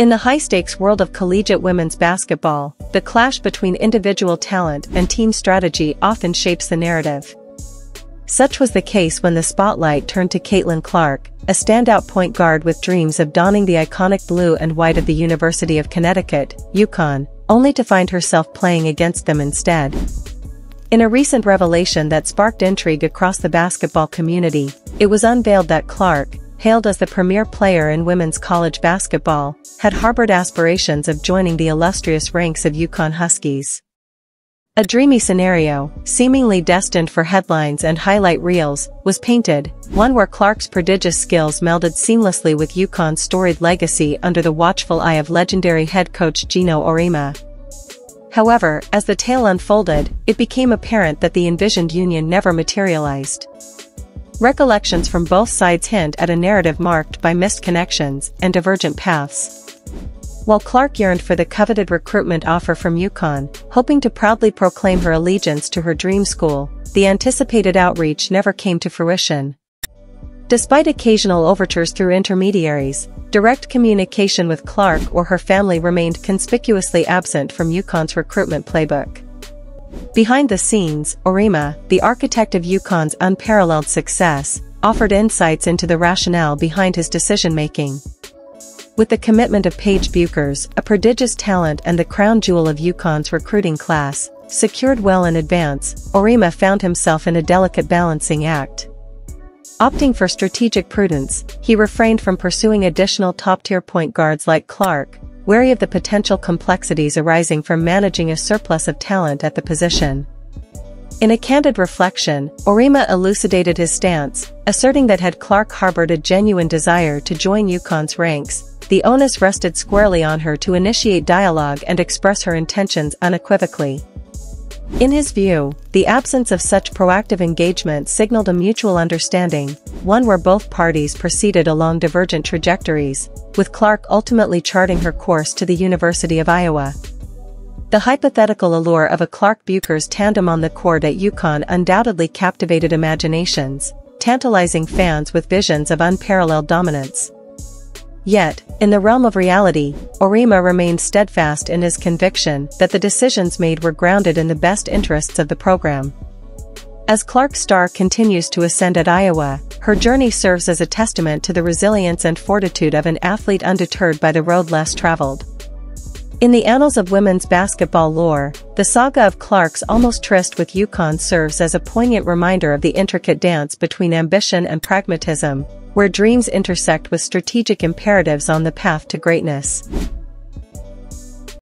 In the high-stakes world of collegiate women's basketball, the clash between individual talent and team strategy often shapes the narrative. Such was the case when the spotlight turned to Caitlin Clark, a standout point guard with dreams of donning the iconic blue and white of the University of Connecticut, UConn, only to find herself playing against them instead. In a recent revelation that sparked intrigue across the basketball community, it was unveiled that Clark, hailed as the premier player in women's college basketball, had harbored aspirations of joining the illustrious ranks of UConn Huskies. A dreamy scenario, seemingly destined for headlines and highlight reels, was painted, one where Clark's prodigious skills melded seamlessly with UConn's storied legacy under the watchful eye of legendary head coach Geno Auriemma. However, as the tale unfolded, it became apparent that the envisioned union never materialized. Recollections from both sides hint at a narrative marked by missed connections and divergent paths. While Clark yearned for the coveted recruitment offer from UConn, hoping to proudly proclaim her allegiance to her dream school, the anticipated outreach never came to fruition. Despite occasional overtures through intermediaries, direct communication with Clark or her family remained conspicuously absent from UConn's recruitment playbook. Behind the scenes, Auriemma, the architect of UConn's unparalleled success, offered insights into the rationale behind his decision-making. With the commitment of Paige Bueckers, a prodigious talent and the crown jewel of UConn's recruiting class, secured well in advance, Auriemma found himself in a delicate balancing act. Opting for strategic prudence, he refrained from pursuing additional top-tier point guards like Clark, wary of the potential complexities arising from managing a surplus of talent at the position. In a candid reflection, Auriemma elucidated his stance, asserting that had Clark harbored a genuine desire to join UConn's ranks, the onus rested squarely on her to initiate dialogue and express her intentions unequivocally. In his view, the absence of such proactive engagement signaled a mutual understanding, one where both parties proceeded along divergent trajectories, with Clark ultimately charting her course to the University of Iowa. The hypothetical allure of a Clark Bueckers tandem on the court at UConn undoubtedly captivated imaginations, tantalizing fans with visions of unparalleled dominance. Yet, in the realm of reality, Auriemma remained steadfast in his conviction that the decisions made were grounded in the best interests of the program. As Clark Star continues to ascend at Iowa, her journey serves as a testament to the resilience and fortitude of an athlete undeterred by the road less traveled. In the annals of women's basketball lore, the saga of Clark's almost tryst with UConn serves as a poignant reminder of the intricate dance between ambition and pragmatism, where dreams intersect with strategic imperatives on the path to greatness.